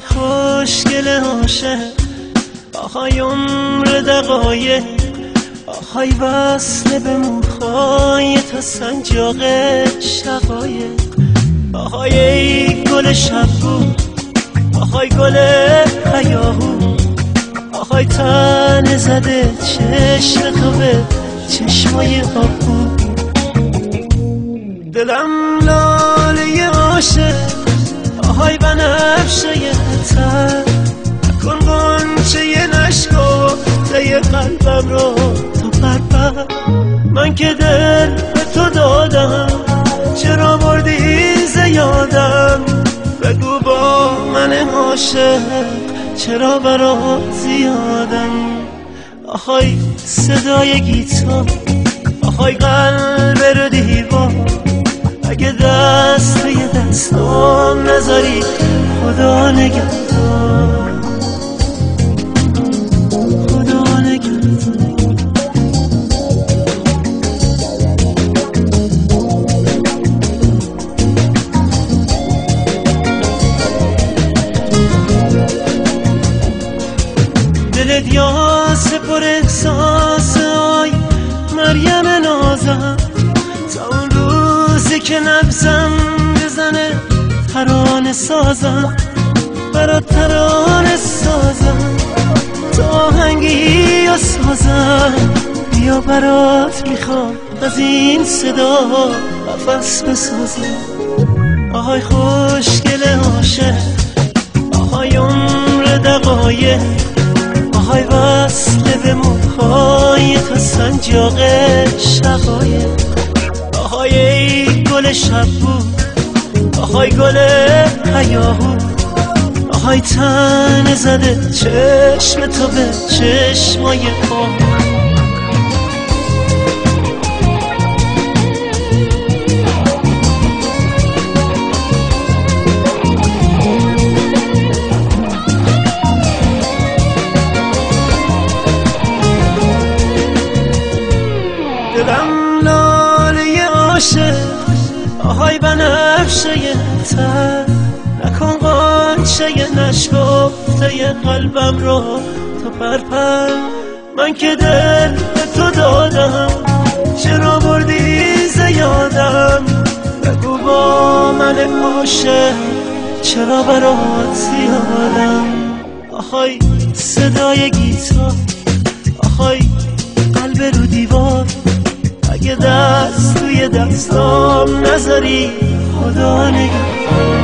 خوشگل عاشق آهای عمر دقایق. آهای وصل به موهای تا سنجاق شقایق آهای ای گل شبو آهای گل حیاهو آهای تن زده چشم تو به چشمای آبو دلم لاله عاشق های بنفشه تر کن گنچه نشکو ته قلبم رو که دل به تو دادم. چرا بردی زیادم؟ بگو با من عاشق چرا برا زیادم؟ آهای صدای گیتار آهای قلب رو دیوار اگه دست یه دستام نذاری خدا نگهدار. پر احساس آی مریم نازم. تا اون روزی که نبزم بزنه ترانه سازم. برات ترانه سازم. تا آهنگی و سازم. بیا برات می‌خوام. از این صدا قفص بسازم. آهای خوشگل سنجاق شقایق. آهای ای گل شبو آهای گل حیاهو. آهای تن زده چشم تو به چشمای پا عاشق آهای بنفشه تر نکن قانچه نشکفته قلبم رو تو پرپر من که دل به تو دادم چرا بردی زیادم بگو با من عاشق چرا برات زیادم؟ آهای صدای گیتار آهای قلب رو دیوار. اگه دست توی دستام نذاری خدا نگهدار.